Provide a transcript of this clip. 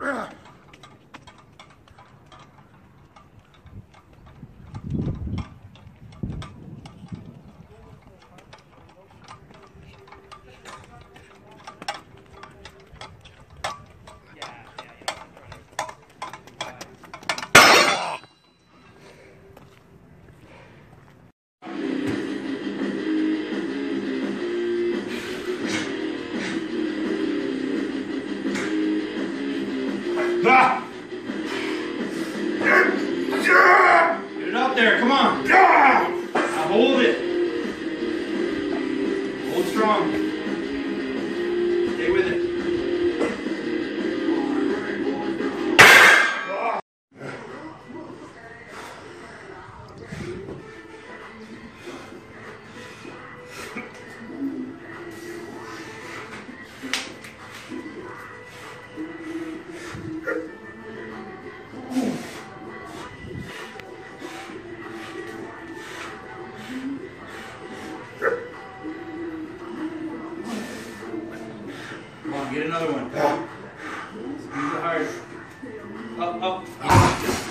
Ah! Get it up there, come on. Now hold it. Hold strong. Get another one. Squeeze it hard. Up, up. Just